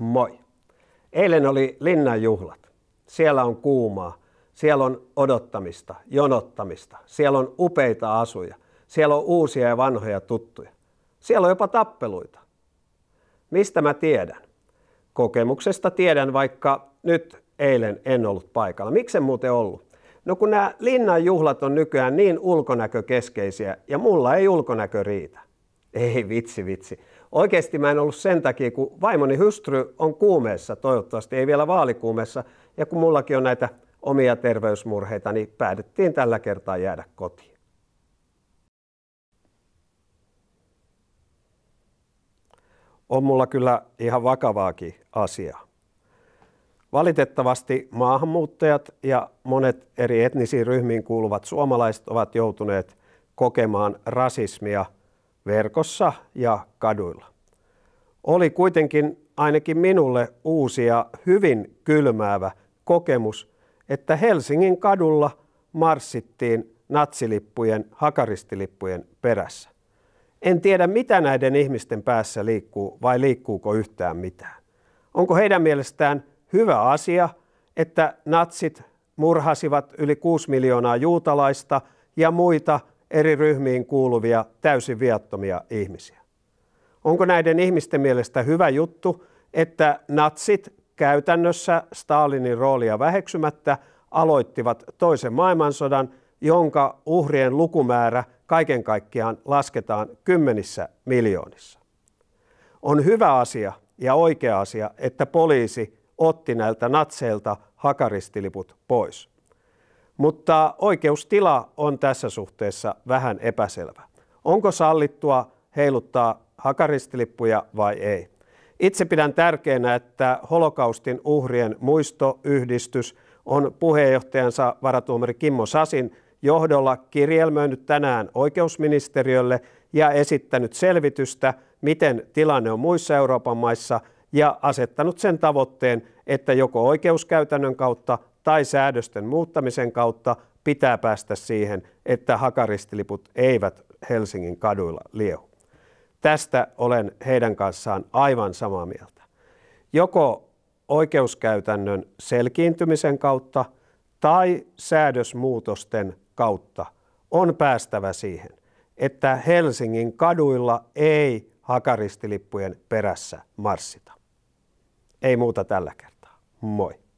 Moi. Eilen oli Linnan juhlat. Siellä on kuumaa, siellä on odottamista, jonottamista, siellä on upeita asuja, siellä on uusia ja vanhoja tuttuja. Siellä on jopa tappeluita. Mistä mä tiedän? Kokemuksesta tiedän, vaikka nyt eilen en ollut paikalla. Miksi muuten ollut? No kun nämä linnan juhlat on nykyään niin ulkonäkökeskeisiä ja mulla ei ulkonäkö riitä. Ei vitsi vitsi. Oikeasti mä en ollut sen takia, kun vaimoni hystry on kuumeessa, toivottavasti ei vielä vaalikuumeessa, ja kun mullakin on näitä omia terveysmurheita, niin päätettiin tällä kertaa jäädä kotiin. On mulla kyllä ihan vakavaakin asiaa. Valitettavasti maahanmuuttajat ja monet eri etnisiin ryhmiin kuuluvat suomalaiset ovat joutuneet kokemaan rasismia verkossa ja kaduilla. Oli kuitenkin ainakin minulle uusi ja hyvin kylmäävä kokemus, että Helsingin kadulla marssittiin natsilippujen, hakaristilippujen perässä. En tiedä, mitä näiden ihmisten päässä liikkuu vai liikkuuko yhtään mitään. Onko heidän mielestään hyvä asia, että natsit murhasivat yli 6 miljoonaa juutalaista ja muita eri ryhmiin kuuluvia täysin viattomia ihmisiä. Onko näiden ihmisten mielestä hyvä juttu, että natsit käytännössä Stalinin roolia väheksymättä aloittivat toisen maailmansodan, jonka uhrien lukumäärä kaiken kaikkiaan lasketaan kymmenissä miljoonissa. On hyvä asia ja oikea asia, että poliisi otti näiltä natseilta hakaristiliput pois. Mutta oikeustila on tässä suhteessa vähän epäselvä. Onko sallittua heiluttaa hakaristilippuja vai ei? Itse pidän tärkeänä, että holokaustin uhrien muistoyhdistys on puheenjohtajansa varatuomari Kimmo Sasin johdolla kirjelmöinyt tänään oikeusministeriölle ja esittänyt selvitystä, miten tilanne on muissa Euroopan maissa ja asettanut sen tavoitteen, että joko oikeuskäytännön kautta tai säädösten muuttamisen kautta pitää päästä siihen, että hakaristiliput eivät Helsingin kaduilla liehu. Tästä olen heidän kanssaan aivan samaa mieltä. Joko oikeuskäytännön selkiintymisen kautta tai säädösmuutosten kautta on päästävä siihen, että Helsingin kaduilla ei hakaristilippujen perässä marssita. Ei muuta tällä kertaa. Moi.